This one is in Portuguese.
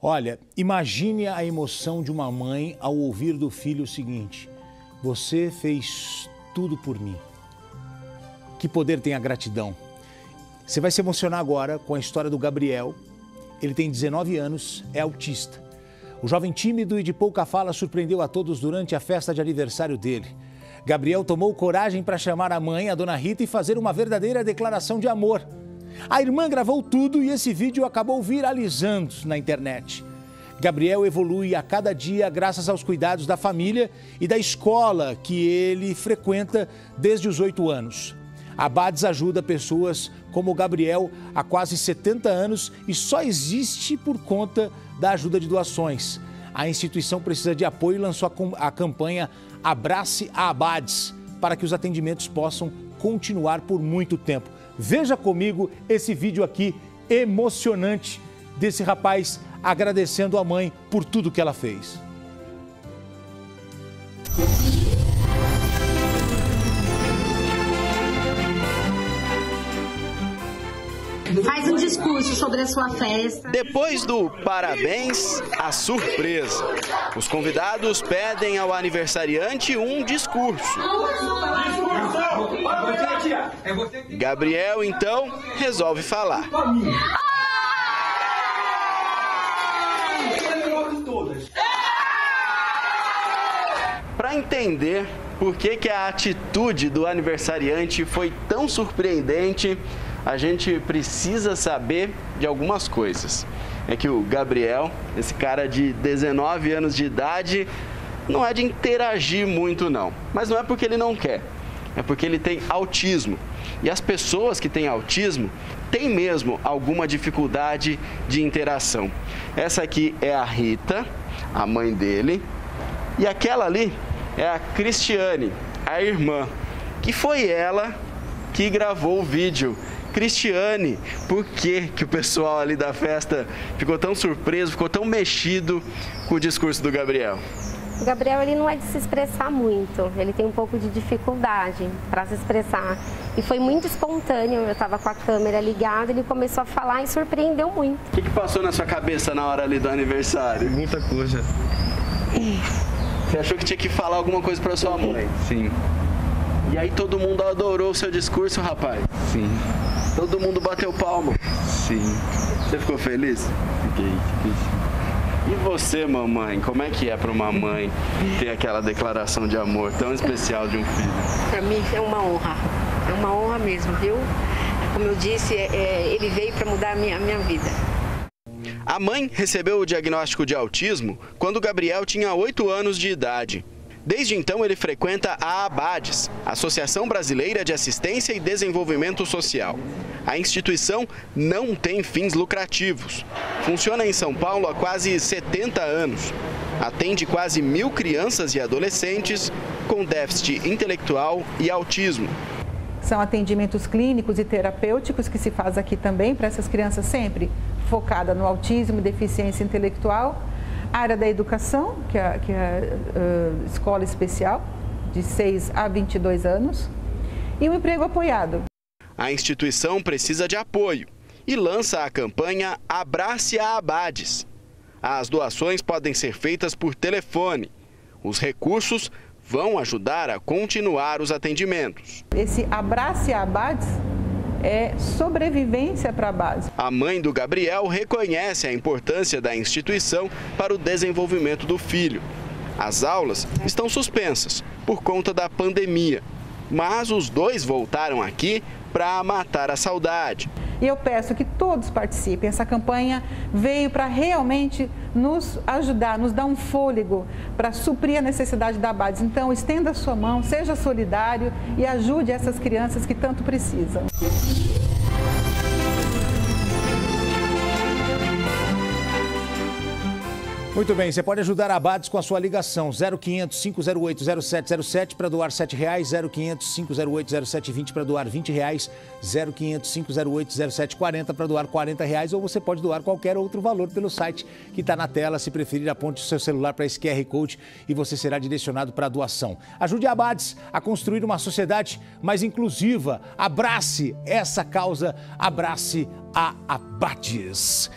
Olha, imagine a emoção de uma mãe ao ouvir do filho o seguinte: Você fez tudo por mim. Que poder tem a gratidão? Você vai se emocionar agora com a história do Gabriel. Ele tem 19 anos, é autista. O jovem tímido e de pouca fala surpreendeu a todos durante a festa de aniversário dele. Gabriel tomou coragem para chamar a mãe, a dona Rita, e fazer uma verdadeira declaração de amor. A irmã gravou tudo e esse vídeo acabou viralizando na internet. Gabriel evolui a cada dia graças aos cuidados da família e da escola que ele frequenta desde os oito anos. A BADS ajuda pessoas como Gabriel há quase 70 anos e só existe por conta da ajuda de doações. A instituição precisa de apoio e lançou a campanha Abrace a Abades para que os atendimentos possam continuar por muito tempo. Veja comigo esse vídeo aqui emocionante desse rapaz agradecendo a mãe por tudo que ela fez. Faz um discurso sobre a sua festa. Depois do parabéns, a surpresa. Os convidados pedem ao aniversariante um discurso. Gabriel, então, resolve falar. Para entender por que, que a atitude do aniversariante foi tão surpreendente, a gente precisa saber de algumas coisas. É que o Gabriel, esse cara de 19 anos de idade, não é de interagir muito não. Mas não é porque ele não quer, é porque ele tem autismo. E as pessoas que têm autismo têm mesmo alguma dificuldade de interação. Essa aqui é a Rita, a mãe dele, e aquela ali é a Cristiane, a irmã, que foi ela que gravou o vídeo. Cristiane, por que, que o pessoal ali da festa ficou tão surpreso, ficou tão mexido com o discurso do Gabriel? O Gabriel ele não é de se expressar muito, ele tem um pouco de dificuldade para se expressar. E foi muito espontâneo, eu estava com a câmera ligada, ele começou a falar e surpreendeu muito. O que, que passou na sua cabeça na hora ali do aniversário? Muita coisa. Você achou que tinha que falar alguma coisa para sua mãe? Sim. E aí todo mundo adorou o seu discurso, rapaz? Sim. Todo mundo bateu palma? Sim. Você ficou feliz? Fiquei, fiquei. E você, mamãe, como é que é para uma mãe ter aquela declaração de amor tão especial de um filho? Para mim é uma honra, é uma honra mesmo, viu? Como eu disse, é, é, ele veio para mudar a minha, a minha vida. A mãe recebeu o diagnóstico de autismo quando Gabriel tinha 8 anos de idade. Desde então, ele frequenta a ABADES, Associação Brasileira de Assistência e Desenvolvimento Social. A instituição não tem fins lucrativos. Funciona em São Paulo há quase 70 anos. Atende quase mil crianças e adolescentes com déficit intelectual e autismo. São atendimentos clínicos e terapêuticos que se faz aqui também para essas crianças sempre focada no autismo e deficiência intelectual a área da educação, que é, que é uh, escola especial, de 6 a 22 anos, e o emprego apoiado. A instituição precisa de apoio e lança a campanha Abrace a Abades. As doações podem ser feitas por telefone. Os recursos vão ajudar a continuar os atendimentos. Esse Abrace a Abades é sobrevivência para a base. A mãe do Gabriel reconhece a importância da instituição para o desenvolvimento do filho. As aulas estão suspensas por conta da pandemia, mas os dois voltaram aqui para matar a saudade. E eu peço que todos participem. Essa campanha veio para realmente nos ajudar, nos dar um fôlego para suprir a necessidade da base. Então, estenda a sua mão, seja solidário e ajude essas crianças que tanto precisam. Muito bem, você pode ajudar a Bades com a sua ligação 0500 508 0707 para doar R$ reais, 0500 508 0720 para doar R$ reais, 0500 508 0740 para doar R$ reais ou você pode doar qualquer outro valor pelo site que está na tela. Se preferir, aponte o seu celular para esse QR Code e você será direcionado para a doação. Ajude a Bades a construir uma sociedade mais inclusiva. Abrace essa causa, abrace a Abades.